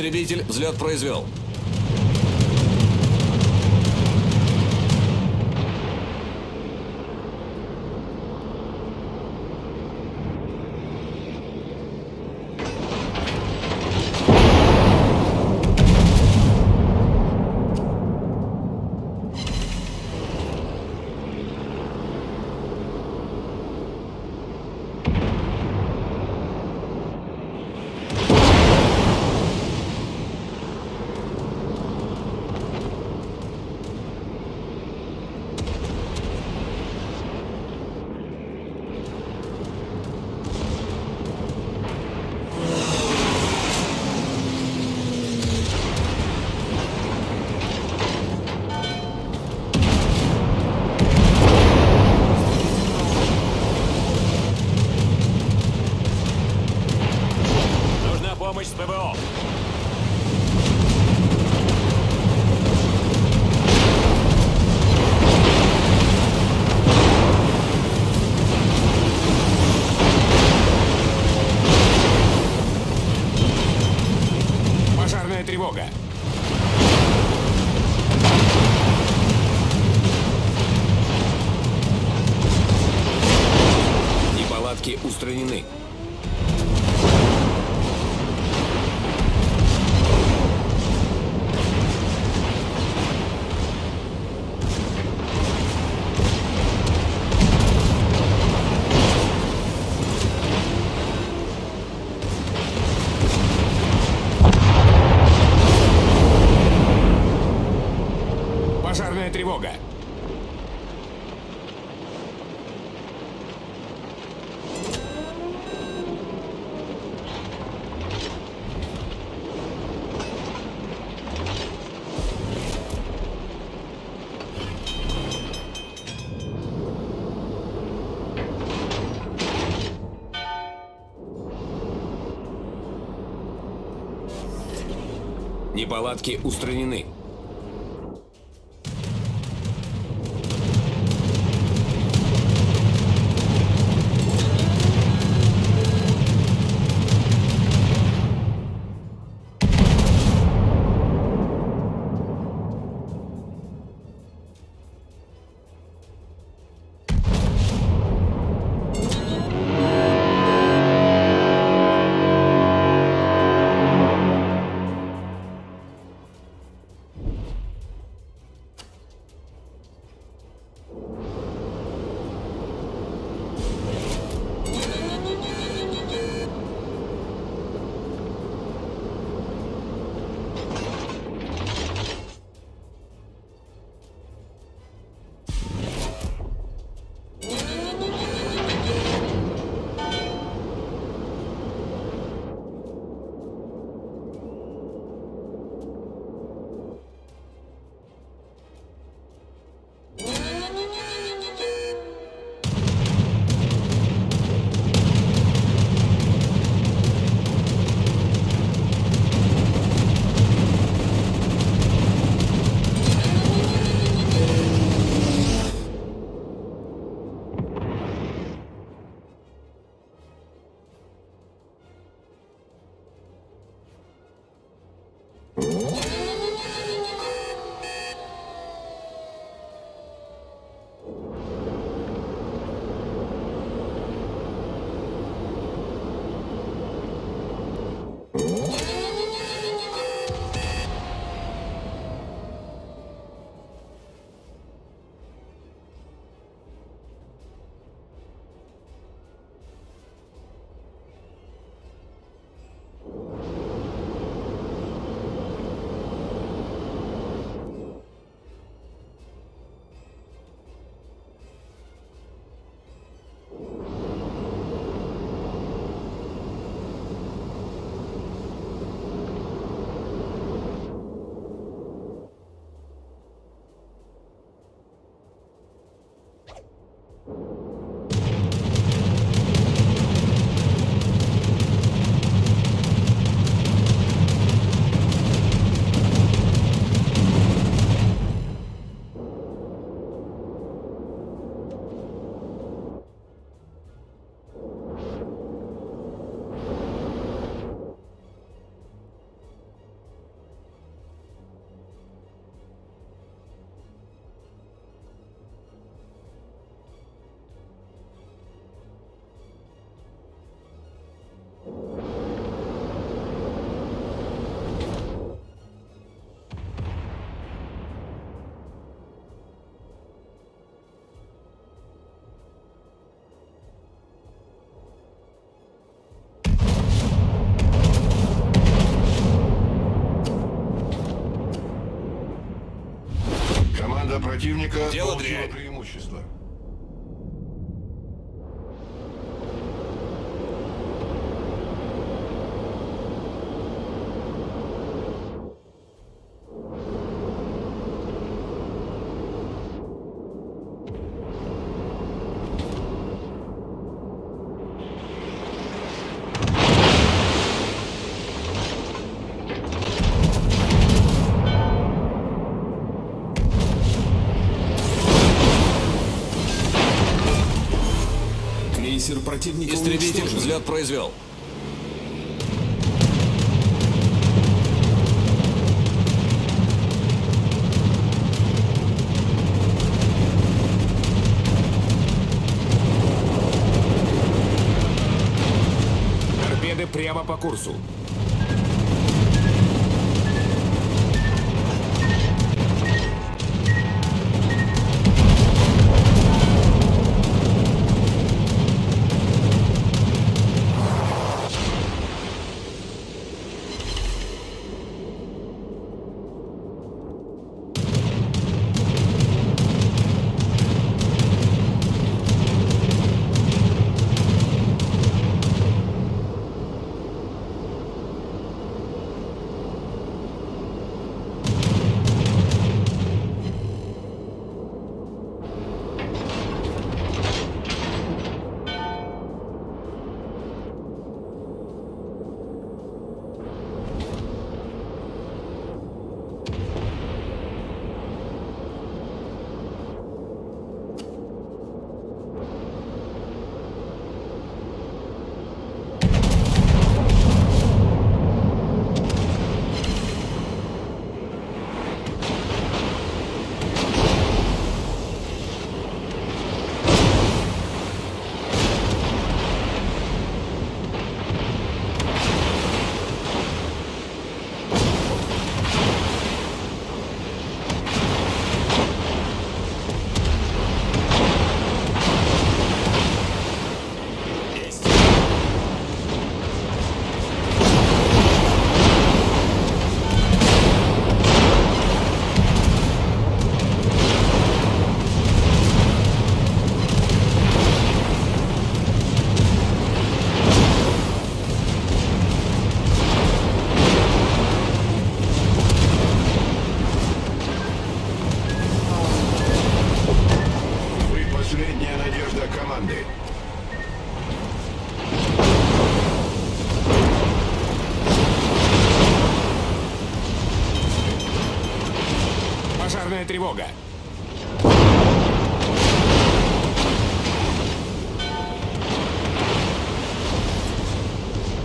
Истребитель взлет произвел. помощь с ПВО. Неполадки устранены. Противника Дело дрянь. Крейсер противника Истребитель уничтожен. взлет произвел. Торпеды прямо по курсу.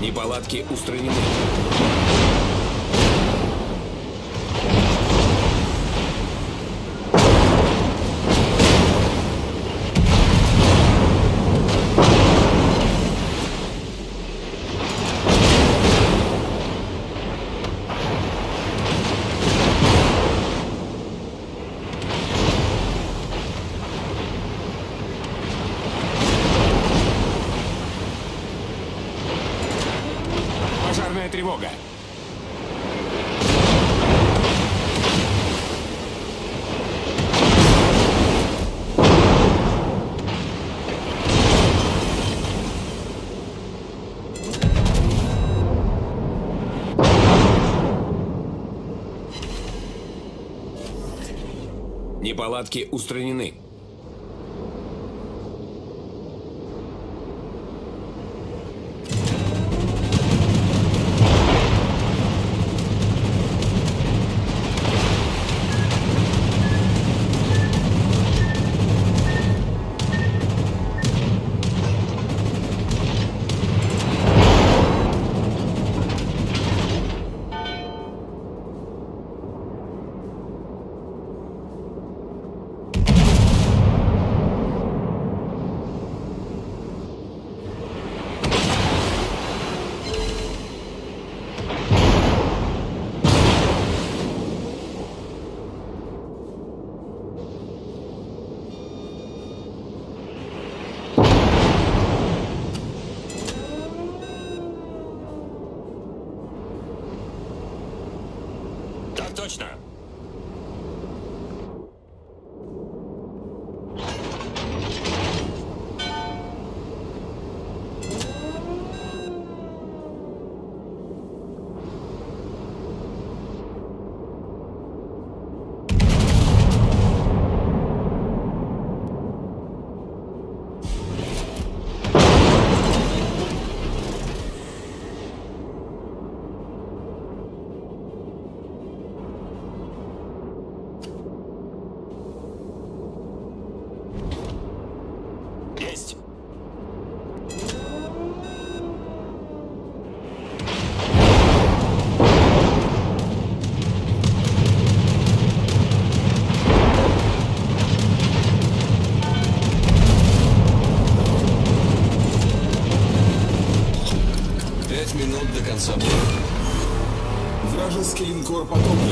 Неполадки устранены. Пожарная тревога. Неполадки устранены. точно. Линкор потоплен.